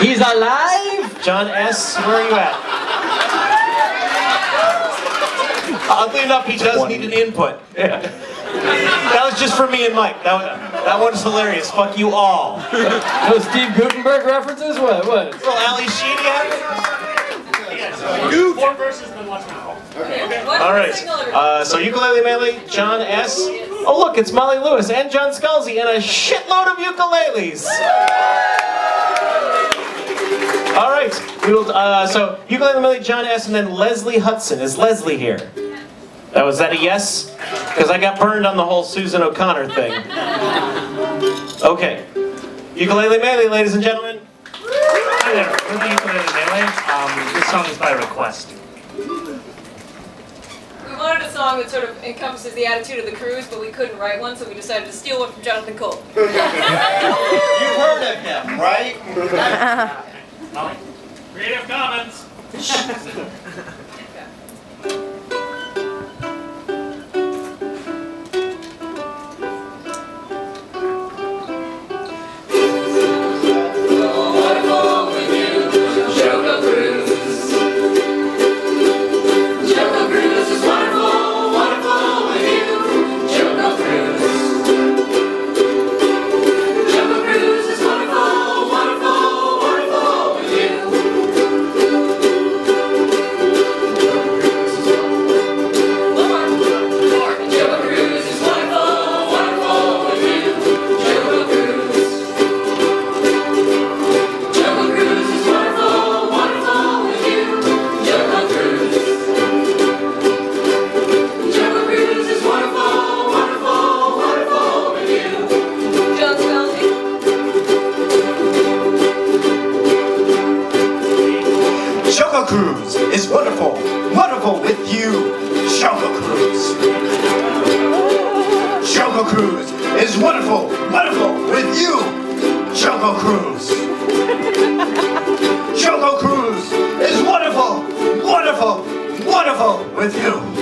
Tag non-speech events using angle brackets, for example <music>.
He's alive? John S., where are you at? Oddly enough, he does need an input. Yeah. That was just for me and Mike. That, was, that one's hilarious. Fuck you all. <laughs> No Steve Guttenberg references? What? What? Little Ally Sheedy Four verses, then watch my call. All right. Uh, so ukulele melee, John S. Oh look, it's Molly Lewis and John Scalzi and a shitload of ukuleles. All right. We will. Uh, so ukulele melee, John S. and then Leslie Hudson. Is Leslie here? That was that a yes? Because I got burned on the whole Susan O'Connor thing. Okay. Ukulele melee, ladies and gentlemen. Hi there, we're the Ukulele Melee. Um, this song is by request. We wanted a song that sort of encompasses the attitude of the cruise, but we couldn't write one, so we decided to steal one from Jonathan Coulton. <laughs> You've heard of him, right? <laughs> Creative Commons. <laughs> JoCo Cruise is wonderful, wonderful with you. JoCo Cruise. JoCo Cruise is wonderful, wonderful with you. JoCo Cruise. JoCo Cruise is wonderful, wonderful, wonderful with you.